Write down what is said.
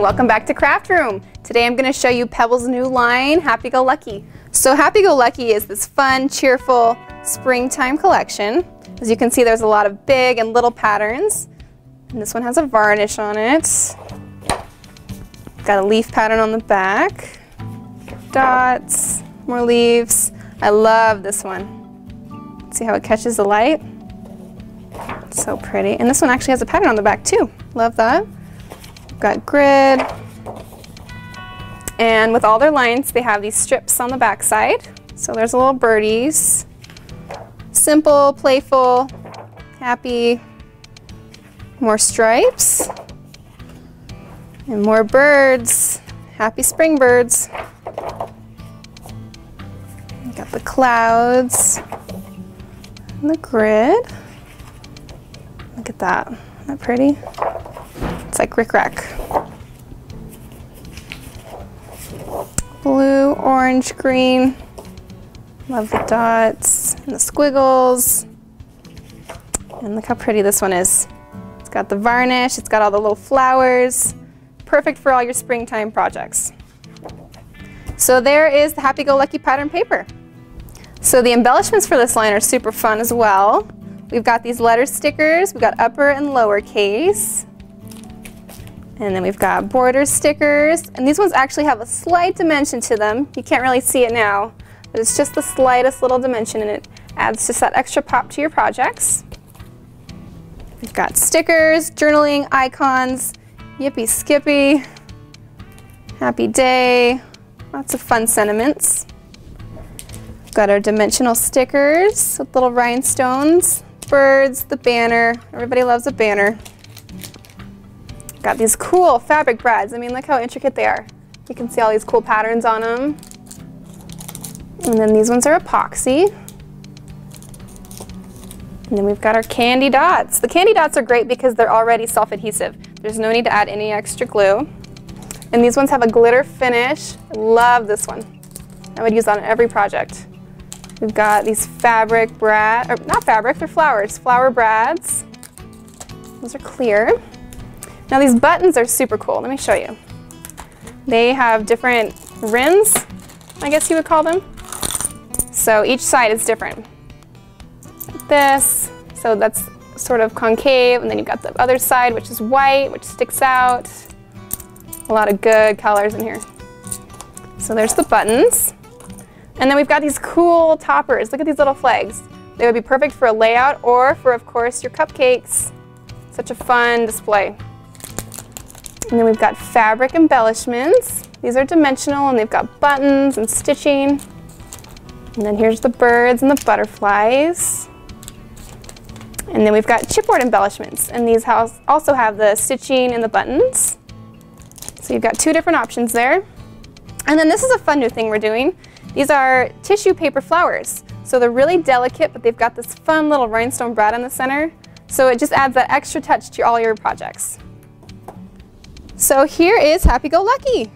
Welcome back to Craft Room. Today I'm going to show you Pebbles' new line, Happy Go Lucky. So Happy Go Lucky is this fun, cheerful springtime collection. As you can see, there's a lot of big and little patterns. And this one has a varnish on it. Got a leaf pattern on the back. Dots, more leaves. I love this one. See how it catches the light? So pretty. And this one actually has a pattern on the back too. Love that. Got grid. And with all their lines, they have these strips on the backside. So there's a little birdies. Simple, playful, happy. More stripes. And more birds. Happy spring birds. Got the clouds. And the grid. Look at that. Isn't that pretty? Like Rick Rack. Blue, orange, green. Love the dots and the squiggles. And look how pretty this one is. It's got the varnish, it's got all the little flowers. Perfect for all your springtime projects. So there is the Happy Go Lucky pattern paper. So the embellishments for this line are super fun as well. We've got these letter stickers, we've got upper and lower case. And then we've got border stickers, and these ones actually have a slight dimension to them. You can't really see it now, but it's just the slightest little dimension and it adds just that extra pop to your projects. We've got stickers, journaling, icons, yippee skippy, happy day, lots of fun sentiments. We've got our dimensional stickers with little rhinestones, birds, the banner. Everybody loves a banner. Got these cool fabric brads. I mean, look how intricate they are. You can see all these cool patterns on them. And then these ones are epoxy. And then we've got our candy dots. The candy dots are great because they're already self-adhesive. There's no need to add any extra glue. And these ones have a glitter finish. Love this one. I would use on every project. We've got these fabric brad, not fabric, they're flowers, flower brads. Those are clear. Now these buttons are super cool. Let me show you. They have different rims, I guess you would call them. So each side is different. This, so that's sort of concave, and then you've got the other side, which is white, which sticks out. A lot of good colors in here. So there's the buttons. And then we've got these cool toppers. Look at these little flags. They would be perfect for a layout or for, of course, your cupcakes. Such a fun display. And then we've got fabric embellishments. These are dimensional and they've got buttons and stitching. And then here's the birds and the butterflies. And then we've got chipboard embellishments and these also have the stitching and the buttons. So you've got two different options there. And then this is a fun new thing we're doing. These are tissue paper flowers. So they're really delicate, but they've got this fun little rhinestone brad in the center. So it just adds that extra touch to all your projects. So here is Happy Go Lucky.